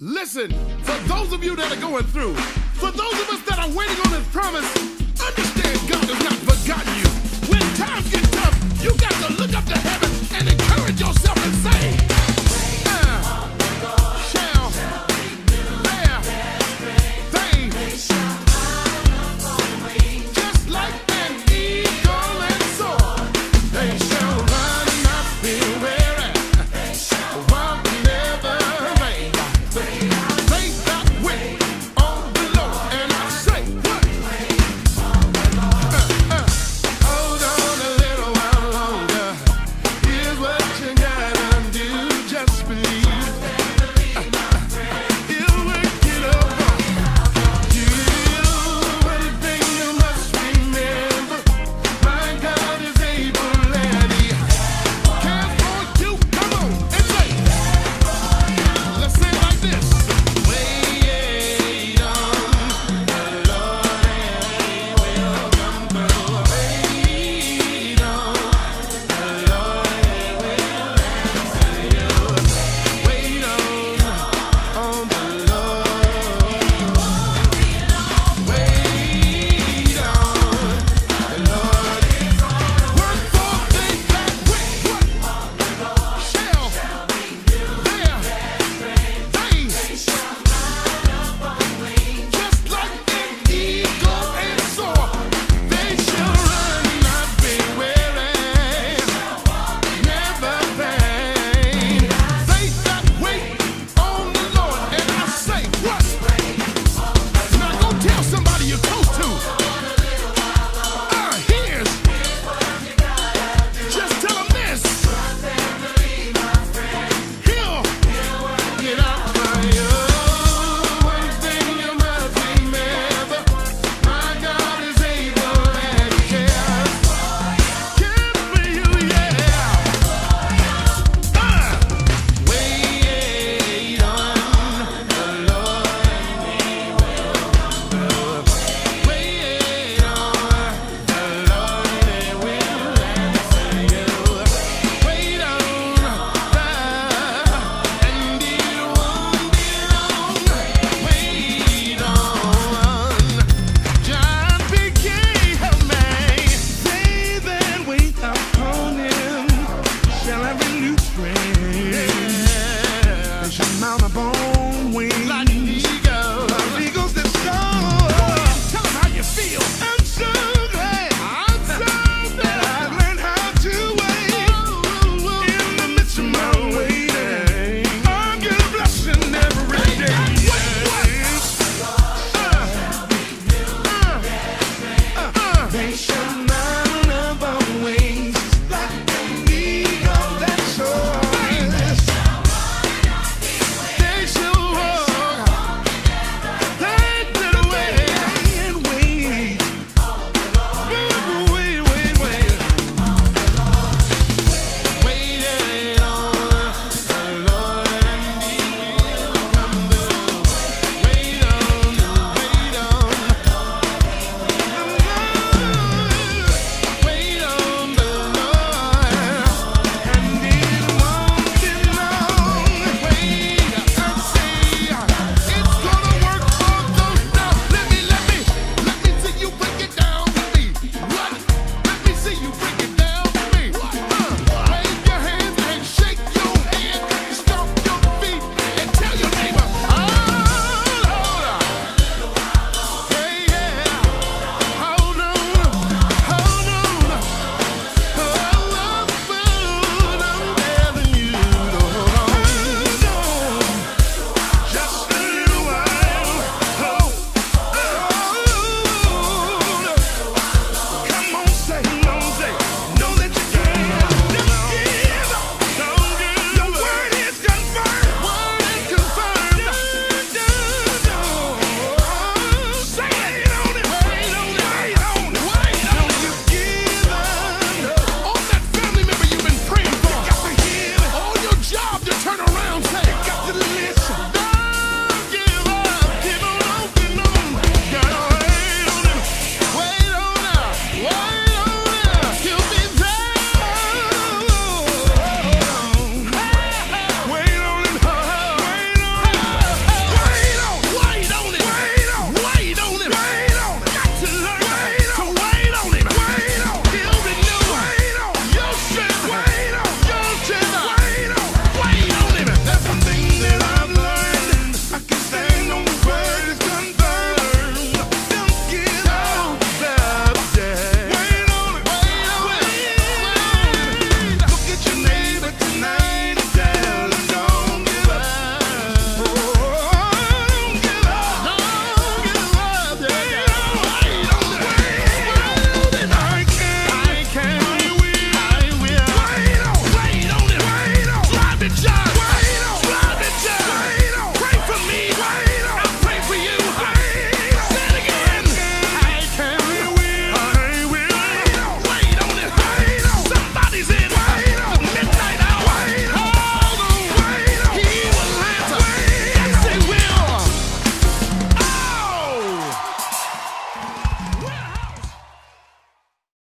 Listen, for those of you that are going through, for those of us that are waiting on his promise, understand God has not forgotten you. When times get tough, you got to look up to heaven and encourage. friend.